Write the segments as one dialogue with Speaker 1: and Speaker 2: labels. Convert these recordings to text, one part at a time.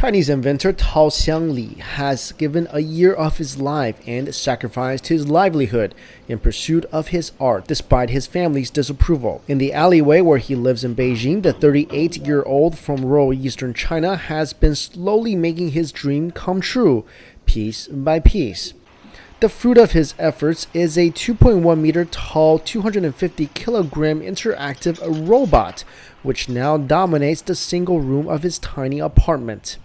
Speaker 1: Chinese inventor Tao Xiangli has given a year of his life and sacrificed his livelihood in pursuit of his art despite his family's disapproval. In the alleyway where he lives in Beijing, the 38 year old from rural eastern China has been slowly making his dream come true, piece by piece. The fruit of his efforts is a 2.1 meter tall, 250 kilogram interactive robot, which now dominates the single room of his tiny apartment.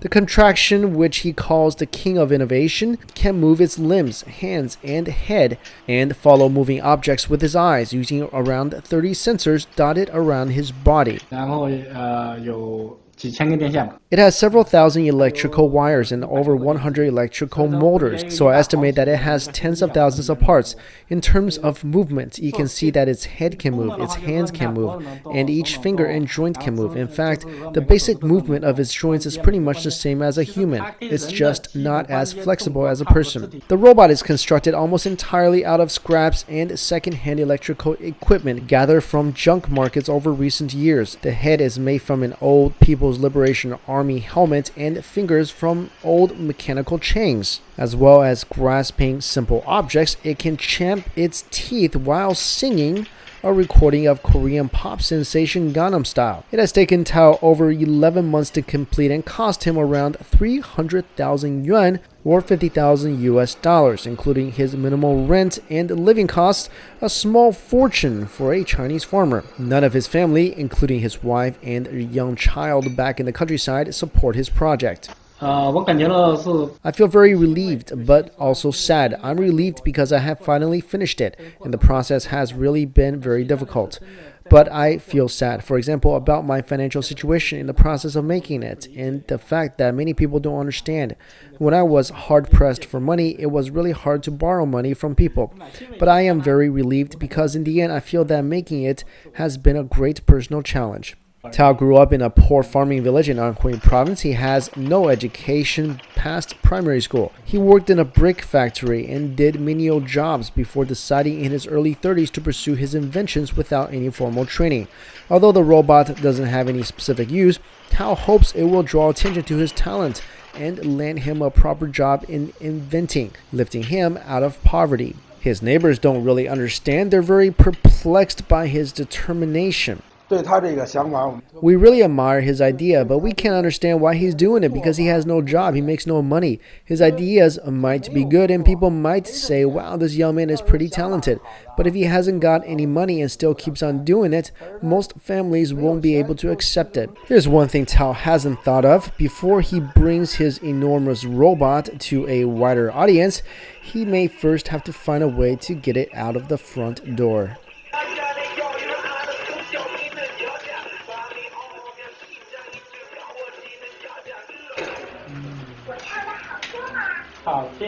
Speaker 1: The contraction, which he calls the king of innovation, can move its limbs, hands, and head, and follow moving objects with his eyes using around 30 sensors dotted around his body.
Speaker 2: 然后呃有几千根电线。
Speaker 1: It has several thousand electrical wires and over 100 electrical motors, so I estimate that it has tens of thousands of parts. In terms of movement, you can see that its head can move, its hands can move, and each finger and joint can move. In fact, the basic movement of its joints is pretty much the same as a human. It's just not as flexible as a person. The robot is constructed almost entirely out of scraps and second-hand electrical equipment gathered from junk markets over recent years. The head is made from an old People's Liberation Army helmet and fingers from old mechanical chains. As well as grasping simple objects, it can champ its teeth while singing a recording of Korean pop sensation Gangnam Style. It has taken Tao over 11 months to complete and cost him around 300,000 yuan or 50,000 US dollars, including his minimal rent and living costs, a small fortune for a Chinese farmer. None of his family, including his wife and young child back in the countryside, support his project.
Speaker 2: Uh,
Speaker 1: I feel very relieved, but also sad. I'm relieved because I have finally finished it, and the process has really been very difficult. But I feel sad, for example, about my financial situation in the process of making it, and the fact that many people don't understand. When I was hard pressed for money, it was really hard to borrow money from people. But I am very relieved because, in the end, I feel that making it has been a great personal challenge. Tao grew up in a poor farming village in Anhui province. He has no education past primary school. He worked in a brick factory and did menial jobs before deciding in his early 30s to pursue his inventions without any formal training. Although the robot doesn't have any specific use, Tao hopes it will draw attention to his talent and land him a proper job in inventing, lifting him out of poverty. His neighbors don't really understand, they're very perplexed by his determination. We really admire his idea, but we can't understand why he's doing it because he has no job, he makes no money. His ideas might be good, and people might say, wow, this young man is pretty talented. But if he hasn't got any money and still keeps on doing it, most families won't be able to accept it. Here's one thing Tao hasn't thought of before he brings his enormous robot to a wider audience, he may first have to find a way to get it out of the front door.
Speaker 2: 好听。